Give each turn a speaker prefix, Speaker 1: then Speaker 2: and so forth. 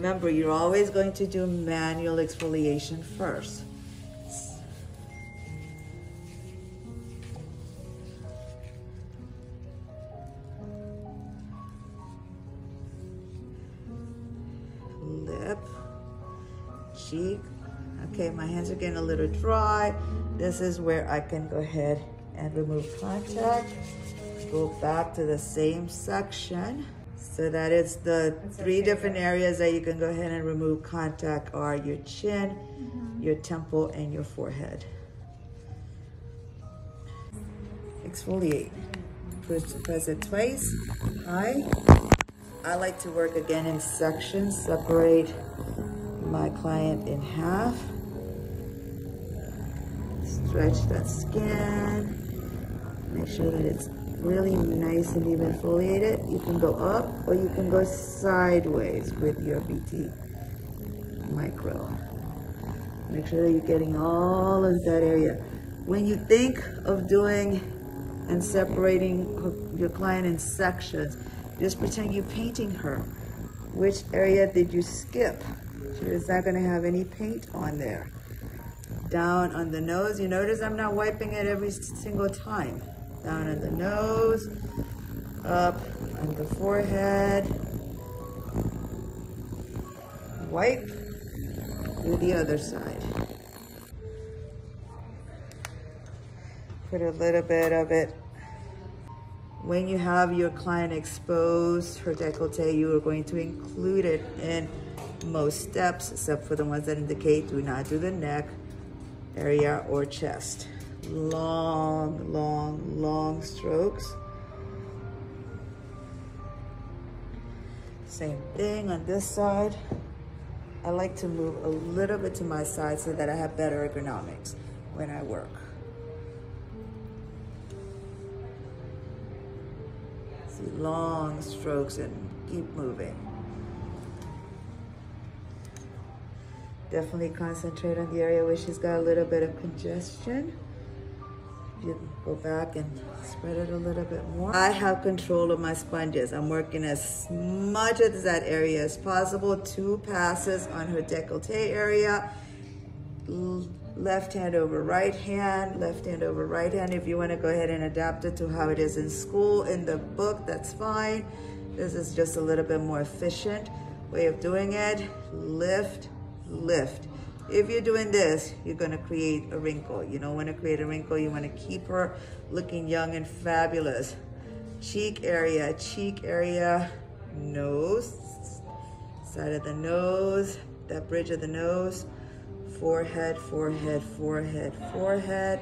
Speaker 1: Remember, you're always going to do manual exfoliation first. Lip, cheek. Okay, my hands are getting a little dry. This is where I can go ahead and remove contact. Go back to the same section. So that is the three different areas that you can go ahead and remove contact are your chin, mm -hmm. your temple, and your forehead. Exfoliate. Push, press it twice. High. I like to work again in sections, separate my client in half. Stretch that skin. Make sure that it's really nice and even foliated. You can go up or you can go sideways with your BT micro. Make sure that you're getting all of that area. When you think of doing and separating your client in sections, just pretend you're painting her. Which area did you skip? Is not gonna have any paint on there. Down on the nose, you notice I'm not wiping it every single time down on the nose, up on the forehead, wipe, do the other side. Put a little bit of it. When you have your client exposed her décolleté, you are going to include it in most steps, except for the ones that indicate do not do the neck area or chest long, long, long strokes. Same thing on this side. I like to move a little bit to my side so that I have better ergonomics when I work. See long strokes and keep moving. Definitely concentrate on the area where she's got a little bit of congestion you go back and spread it a little bit more. I have control of my sponges. I'm working as much of that area as possible. Two passes on her decollete area. Left hand over right hand, left hand over right hand. If you wanna go ahead and adapt it to how it is in school, in the book, that's fine. This is just a little bit more efficient way of doing it. Lift, lift. If you're doing this, you're gonna create a wrinkle. You don't wanna create a wrinkle, you wanna keep her looking young and fabulous. Cheek area, cheek area, nose, side of the nose, that bridge of the nose, forehead, forehead, forehead, forehead.